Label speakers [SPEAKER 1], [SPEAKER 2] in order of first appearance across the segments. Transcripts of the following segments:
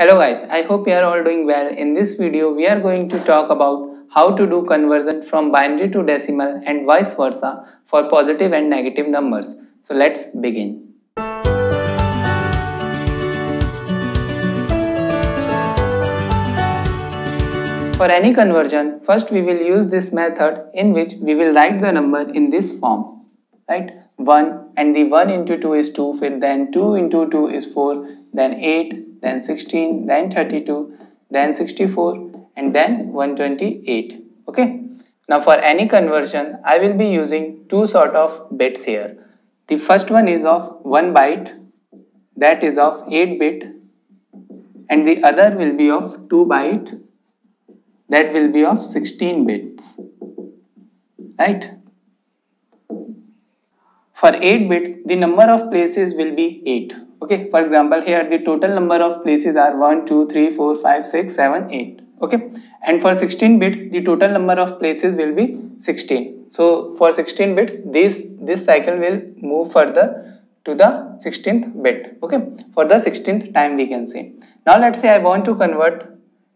[SPEAKER 1] Hello guys, I hope you are all doing well. In this video, we are going to talk about how to do conversion from binary to decimal and vice versa for positive and negative numbers. So let's begin. For any conversion, first we will use this method in which we will write the number in this form, right? 1 and the 1 into 2 is 2, then 2 into 2 is 4, then 8, then 16 then 32 then 64 and then 128 okay? Now for any conversion I will be using two sort of bits here. The first one is of 1 byte that is of 8 bit and the other will be of 2 byte that will be of 16 bits. Right? For 8 bits the number of places will be 8 okay for example here the total number of places are 1 2 3 4 5 6 7 8 okay and for 16 bits the total number of places will be 16 so for 16 bits this this cycle will move further to the 16th bit. Okay for the 16th time we can say now let's say i want to convert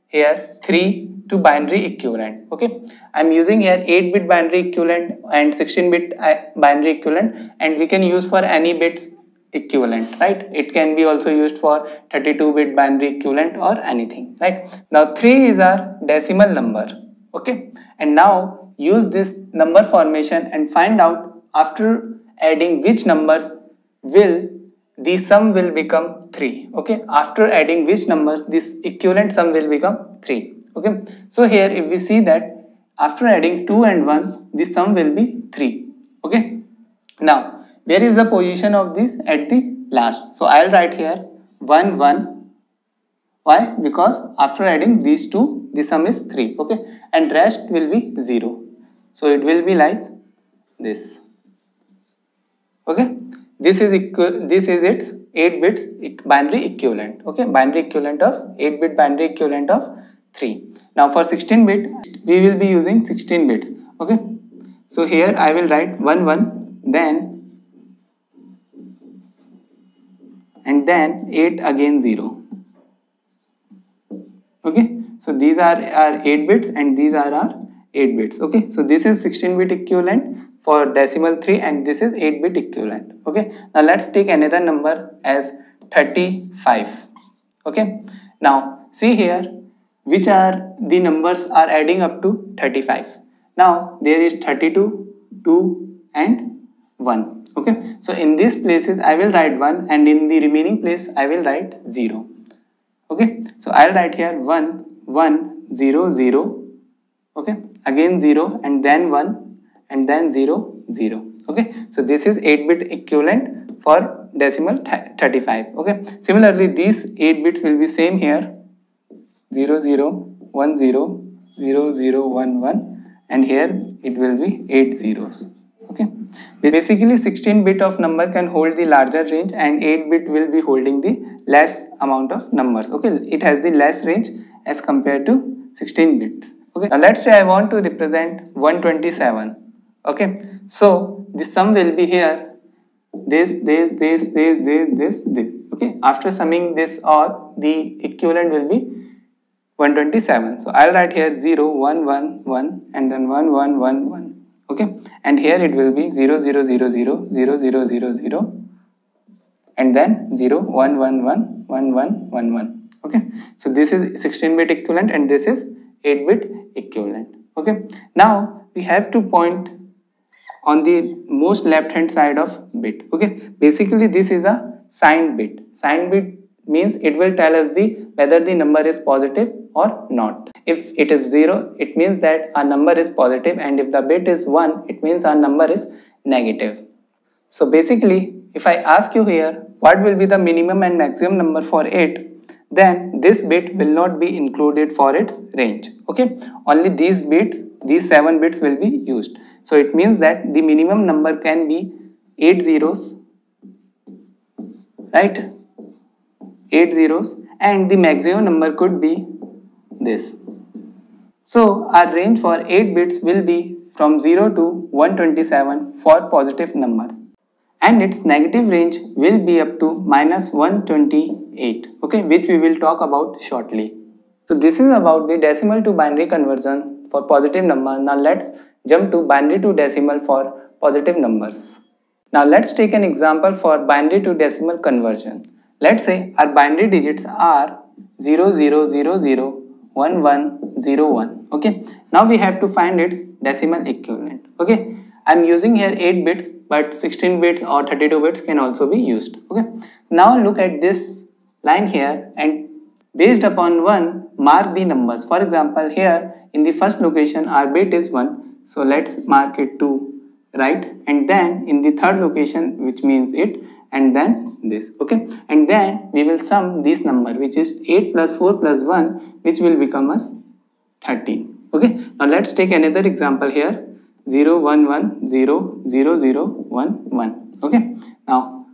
[SPEAKER 1] here 3 to binary equivalent. Okay i'm using here 8 bit binary equivalent and 16 bit uh, binary equivalent and we can use for any bits equivalent right? It can be also used for 32 bit binary equivalent or anything right? Now 3 is our decimal number okay? And now use this number formation and find out after adding which numbers will the sum will become 3 okay? After adding which numbers this equivalent sum will become 3 okay? So here if we see that after adding 2 and 1 the sum will be 3 okay? Now where is the position of this at the last? So i'll write here 1 1 why? Because after adding these two the sum is 3 okay? And rest will be 0 so it will be like this okay? This is this is its 8 bits binary equivalent okay? Binary equivalent of 8 bit binary equivalent of 3 now for 16 bit we will be using 16 bits okay? So here i will write 1 1 then and then 8 again 0 okay? So these are our 8 bits and these are our 8 bits. Okay? So this is 16 bit equivalent for decimal 3 and this is 8 bit equivalent. Okay? Now let's take another number as 35 okay? Now see here which are the numbers are adding up to 35 now there is 32 2 and 1 okay. So in these places i will write 1 and in the remaining place i will write 0 okay. So i'll write here 1 1 0 0 okay. Again 0 and then 1 and then 0 0 okay. So this is 8 bit equivalent for decimal 35 okay. Similarly these 8 bits will be same here. 0 0 1 0 0 0 1 1 and here it will be 8 zeros. Okay basically 16 bit of number can hold the larger range and 8 bit will be holding the less amount of numbers. Okay it has the less range as compared to 16 bits. Okay now let's say i want to represent 127 okay so the sum will be here. This this this this this this this. Okay after summing this all the equivalent will be 127 so i'll write here 0 1 1 1 and then 1 1 1 1 okay. And here it will be 0 0 0 0 0 0 0 0 and then 0 1 1 1 1 1 1 1 okay. So this is 16 bit equivalent and this is 8 bit equivalent. Okay. Now we have to point on the most left hand side of bit. Okay. Basically this is a signed bit. Signed bit means it will tell us the whether the number is positive or not. If it is 0, it means that our number is positive and if the bit is 1, it means our number is negative. So basically, if I ask you here, what will be the minimum and maximum number for it, then this bit will not be included for its range. Okay, only these bits, these 7 bits will be used. So it means that the minimum number can be 8 zeros, right? 8 zeros and the maximum number could be this. So our range for 8 bits will be from 0 to 127 for positive numbers. And its negative range will be up to minus 128 okay which we will talk about shortly. So this is about the decimal to binary conversion for positive number now let's jump to binary to decimal for positive numbers. Now let's take an example for binary to decimal conversion let's say our binary digits are 0 0 0 0 1 1 0 1 okay? Now we have to find its decimal equivalent. Okay? I'm using here 8 bits but 16 bits or 32 bits can also be used. Okay? Now look at this line here and based upon one mark the numbers. For example here in the first location our bit is 1 so let's mark it to right? And then in the third location which means it and then this okay? And then we will sum this number which is 8 plus 4 plus 1 which will become as 13 okay? Now let's take another example here. 0 1 1 0 0 0 1 1 okay? Now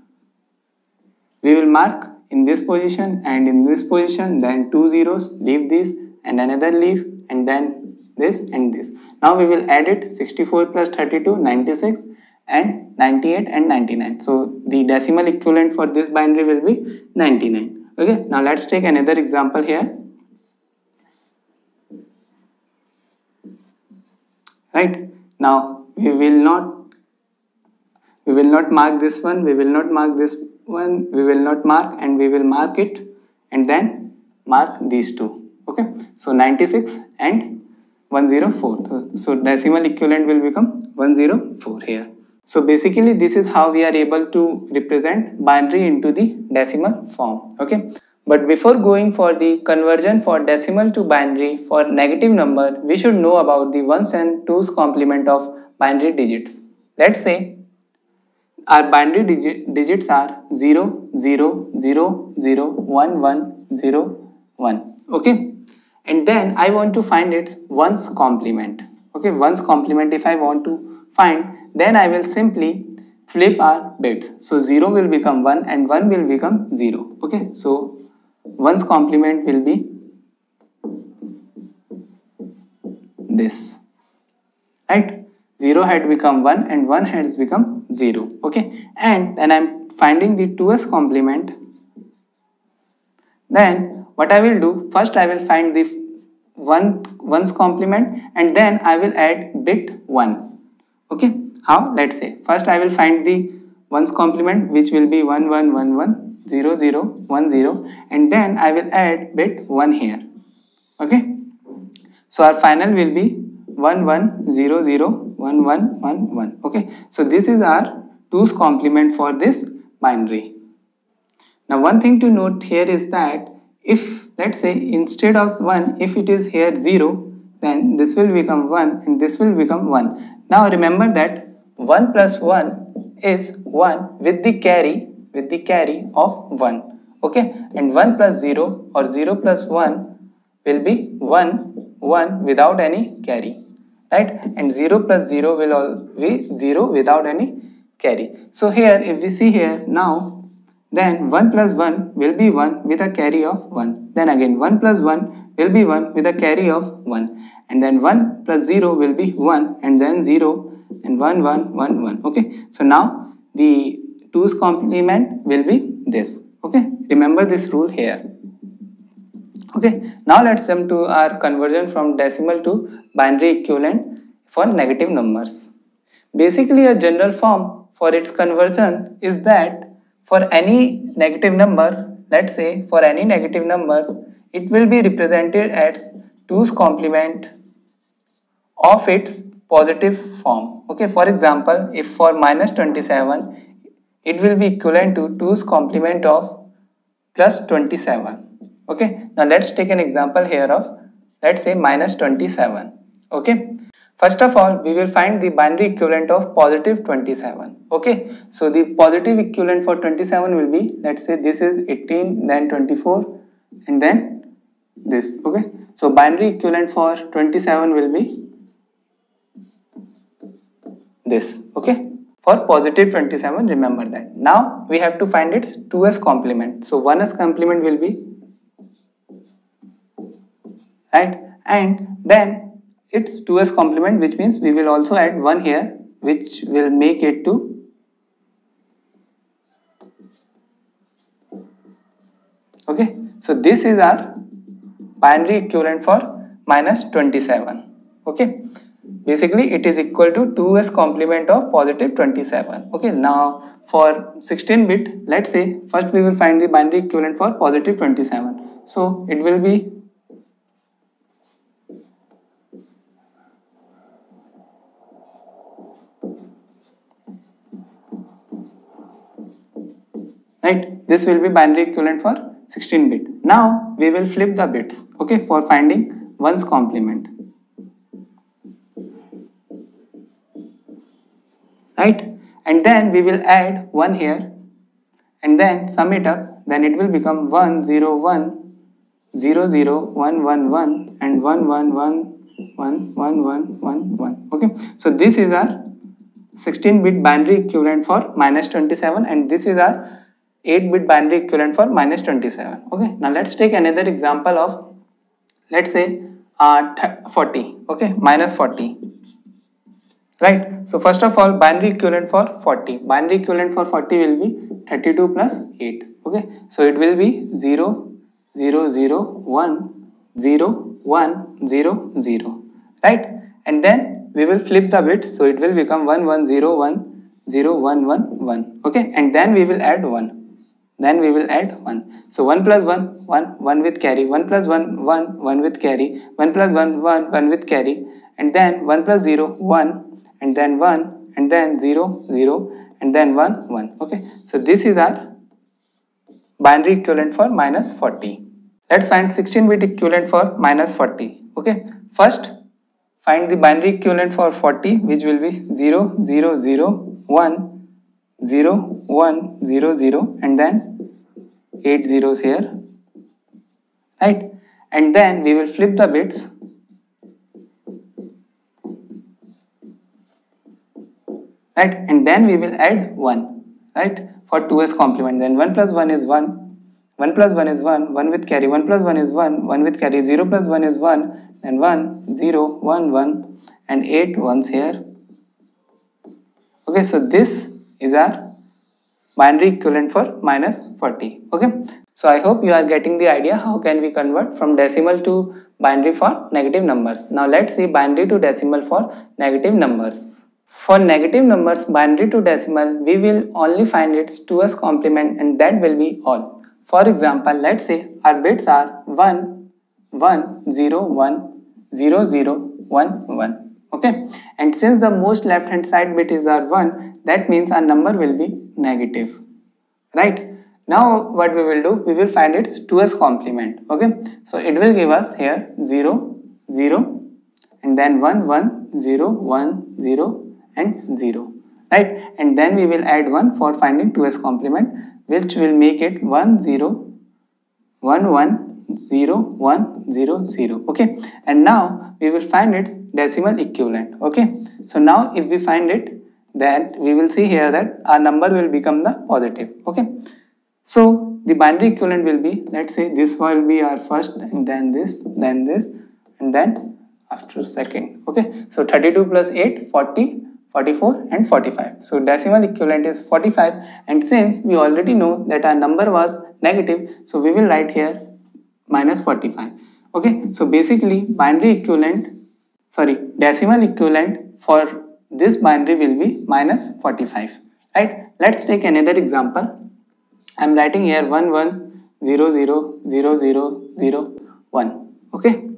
[SPEAKER 1] we will mark in this position and in this position then two zeros leave this and another leave and then this and this. Now we will add it 64 plus 32 96 and 98 and 99 so the decimal equivalent for this binary will be 99 okay now let's take another example here right now we will not we will not mark this one, we will not mark this one, we will not mark and we will mark it and then mark these two. Okay. So 96 and 104. So, so decimal equivalent will become 104 here. So basically this is how we are able to represent binary into the decimal form. Okay. But before going for the conversion for decimal to binary for negative number, we should know about the ones and twos complement of binary digits. Let's say our binary digit, digits are 0, 0, 0, 0, 1, 1, 0, 1. Okay. And then I want to find its ones complement. Okay. Ones complement if I want to find, then I will simply flip our bits. So 0 will become 1 and 1 will become 0. Okay. So one's complement will be this right 0 had become 1 and 1 has become 0 okay and then I'm finding the 2's complement then what I will do first I will find the one one's complement and then I will add bit 1 okay how? Let's say first I will find the one's complement which will be 1 1 1 1 0 0 1 0 and then I will add bit 1 here. Okay? So our final will be 1 1 0 0 1 1 1 1 okay? So this is our 2's complement for this binary. Now one thing to note here is that if let's say instead of 1 if it is here 0 then this will become 1 and this will become 1 now remember that 1 plus 1 is 1 with the carry with the carry of 1 okay? And 1 plus 0 or 0 plus 1 will be 1 1 without any carry. Right? And 0 plus 0 will all be 0 without any carry. So here if we see here now then 1 plus 1 will be 1 with a carry of 1 then again 1 plus 1 will be 1 with a carry of 1 and then 1 plus 0 will be 1 and then 0 and 1 1 1 1 okay? So now the 2's complement will be this. Okay? Remember this rule here. Okay? Now let's jump to our conversion from decimal to binary equivalent for negative numbers. Basically a general form for its conversion is that for any negative numbers let's say for any negative numbers it will be represented as 2's complement of its positive form. Okay for example if for minus 27 it will be equivalent to 2's complement of plus 27 okay now let's take an example here of let's say minus 27 okay first of all we will find the binary equivalent of positive 27 okay so the positive equivalent for 27 will be let's say this is 18 then 24 and then this. Okay so binary equivalent for 27 will be this okay? For positive 27 remember that. Now we have to find its 2s complement. So 1s complement will be right? And then its 2s complement which means we will also add 1 here which will make it to 2 okay? So this is our binary equivalent for minus 27 okay? Basically it is equal to 2s complement of positive 27 okay now for 16 bit let's say first we will find the binary equivalent for positive 27 so it will be right? This will be binary equivalent for 16 bit. Now we will flip the bits okay for finding ones complement and then we will add 1 here. And then sum it up. Then it will become 1 0 1 0 0 1 1 1 and 1 1 1 1 1 1 1 1 okay? So this is our 16 bit binary equivalent for minus 27 and this is our 8 bit binary equivalent for minus 27 okay? Now let's take another example of let's say uh, 40 okay? Minus 40 right? So first of all binary equivalent for 40 binary equivalent for 40 will be 32 plus 8 okay? So it will be 0 0 0 1 0 1 0 0 right? And then we will flip the bits so it will become 1 1 0 1 0 1 1 1 okay? And then we will add 1 then we will add 1 so 1 plus 1 1 1 with carry. 1 plus 1 1 1 with carry. 1 plus 1 1 1 with carry. And then 1 plus 0 1 and then 1 and then 0 0 and then 1 1 okay? So this is our binary equivalent for minus 40 let's find 16 bit equivalent for minus 40 okay? First find the binary equivalent for 40 which will be 0 0 0 1 0 1 0 0 and then 8 zeros here. Right? And then we will flip the bits right? And then we will add 1 right? For 2s complement. Then 1 plus 1 is 1 1 plus 1 is 1 1 with carry 1 plus 1 is 1 1 with carry 0 plus 1 is 1 and 1 0 1 1 and 8 ones here. Okay so this is our binary equivalent for minus 40 okay so i hope you are getting the idea how can we convert from decimal to binary for negative numbers. Now let's see binary to decimal for negative numbers for negative numbers binary to decimal, we will only find its 2s complement and that will be all. For example, let's say our bits are 1, 1, 0, 1, 0, 0, 1, 1. Okay. And since the most left hand side bit is our 1, that means our number will be negative. Right. Now what we will do, we will find its 2s complement. Okay. So it will give us here 0, 0 and then 1, 1, 0, 1, 0, and 0 right? And then we will add 1 for finding 2s complement which will make it 1 0 1 1 0 1 0 0 okay? And now we will find its decimal equivalent okay? So now if we find it then we will see here that our number will become the positive okay? So the binary equivalent will be let's say this will be our first and then this then this and then after second okay? So 32 plus 8 40 44 and 45. So decimal equivalent is 45 and since we already know that our number was negative so we will write here minus 45. Okay so basically binary equivalent sorry decimal equivalent for this binary will be minus 45 right. Let's take another example. I am writing here 1 1 0 0 0 0 0 1 okay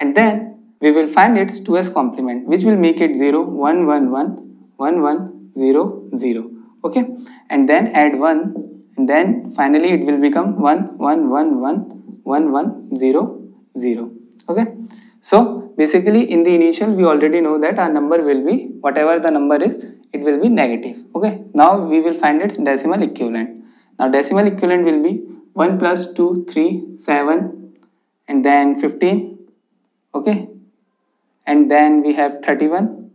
[SPEAKER 1] and then we will find its 2s complement which will make it 0 1 1 1 1 1 0 0 okay? And then add 1 and then finally it will become 1 1 1 1 1 1 0 0 okay? So basically in the initial we already know that our number will be whatever the number is it will be negative. Okay? Now we will find its decimal equivalent. Now decimal equivalent will be 1 plus 2 3 7 and then 15 okay and then we have 31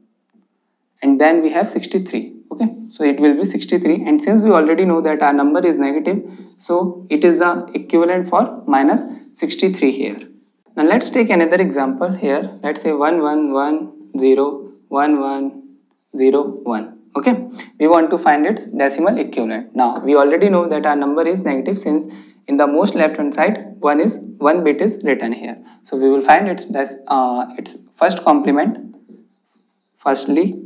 [SPEAKER 1] and then we have 63 okay? So it will be 63 and since we already know that our number is negative so it is the equivalent for minus 63 here. Now let's take another example here. Let's say 1 1 1 0 1 1 0 1 okay? We want to find its decimal equivalent. Now we already know that our number is negative since in the most left hand side one is one bit is written here. So we will find its uh, its first complement firstly.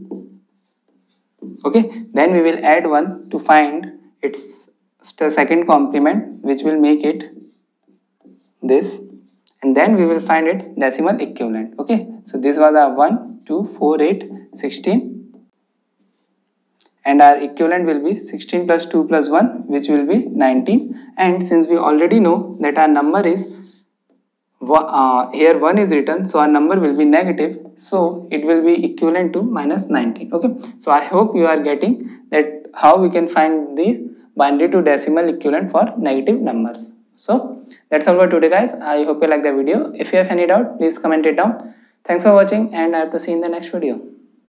[SPEAKER 1] Okay. Then we will add one to find its the second complement which will make it this. And then we will find its decimal equivalent. Okay. So this was a 1 2 4 8 16 and our equivalent will be 16 plus 2 plus 1 which will be 19 and since we already know that our number is uh, here 1 is written so our number will be negative. So it will be equivalent to minus 19 okay? So i hope you are getting that how we can find the binary to decimal equivalent for negative numbers. So that's all for today guys. I hope you like the video. If you have any doubt please comment it down. Thanks for watching and i have to see you in the next video